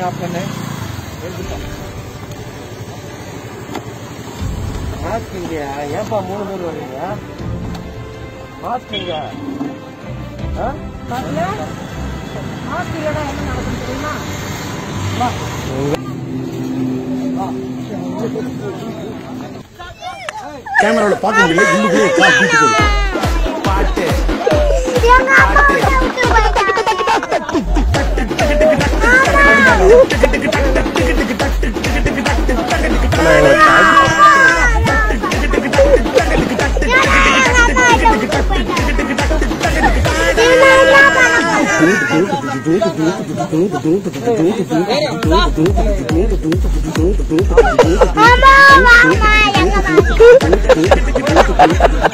Of பண்ணு. Mask இல்லையா ஏன்பா மூணு பேர் வரீங்க மாஸ்க் இங்க. ஆ? கேமராவில் பார்க்க முடியல. உள்ளுக்குள்ளே பாட்டு Mama, mama, é mama.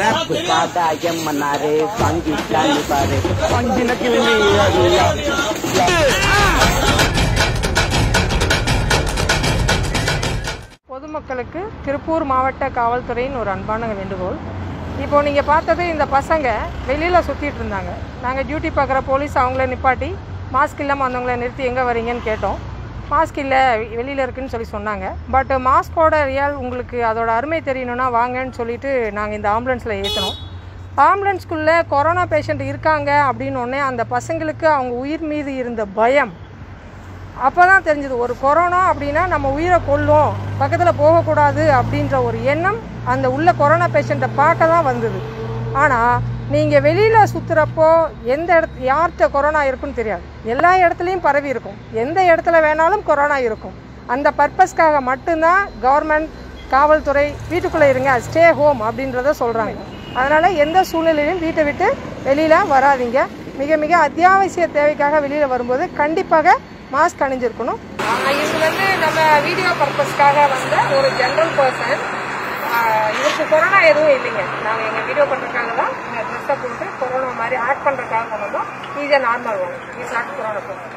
ரேப் தாத்தா எம்மன்னாரு பங்கி தாண்டி பாரு பொதுமக்களுக்கு திருப்பூர் மாவட்ட காவல்துறையின் ஒரு அன்பான வேண்டுகோள். இப்போ நீங்கள் பார்த்தது இந்த பசங்க வெளியில் சுற்றிட்டு இருந்தாங்க. நாங்கள் டியூட்டி பார்க்குற போலீஸ் அவங்கள நிப்பாட்டி மாஸ்க் இல்லாமல் வந்தவங்களை நிறுத்தி எங்கே வரீங்கன்னு கேட்டோம். மாஸ்க் இல்லை வெளியில் இருக்குன்னு சொல்லி சொன்னாங்க. பட் மாஸ்கோட ரியல் உங்களுக்கு அதோட அருமை தெரியணும்னா வாங்கன்னு சொல்லிட்டு நாங்கள் இந்த ஆம்புலன்ஸில் ஏற்றினோம் ஆம்புலன்ஸ்குள்ளே கொரோனா பேஷண்ட் இருக்காங்க அப்படின்னு அந்த பசங்களுக்கு அவங்க உயிர் மீது இருந்த பயம். அப்போ தான் தெரிஞ்சது ஒரு கொரோனா அப்படின்னா நம்ம உயிரை கொல்லும் பக்கத்தில் போகக்கூடாது அப்படின்ற ஒரு எண்ணம் அந்த உள்ள கொரோனா பேஷண்ட்டை பார்க்க தான் வந்தது. ஆனால் நீங்கள் வெளியில் சுற்றுறப்போ எந்த இடத்து யார்கிட்ட கொரோனா இருக்குன்னு தெரியாது. எல்லா இடத்துலையும் பரவி இருக்கும். எந்த இடத்துல வேணாலும் கொரோனா இருக்கும். அந்த பர்பஸ்க்காக மட்டும்தான் கவர்மெண்ட் காவல்துறை வீட்டுக்குள்ளே இருங்க ஸ்டே ஹோம் அப்படின்றத சொல்கிறாங்க அதனால் எந்த சூழ்நிலையிலும் வீட்டை விட்டு வெளியில் வராதீங்க. மிக மிக அத்தியாவசிய தேவைக்காக வெளியில் வரும்போது கண்டிப்பாக மாஸ்க் அணிஞ்சிருக்கணும். இது வந்து நம்ம வீடியோ பர்பஸ்க்காக வந்த ஒரு ஜென்ரல் பர்சன் இதுக்கு கொரோனா எதுவும் இல்லைங்க. நாங்கள் எங்கள் வீடியோ பண்ணுறதுக்காக தான் இந்த ட்ரெஸ்ஸை கொடுத்து கொரோனா மாதிரி ஆக்ட் பண்ணுறதுக்காக கொண்டு வந்தோம். ஈஸியாக நார்மல் வரும் ஈஸியாக கொரோனா போகும்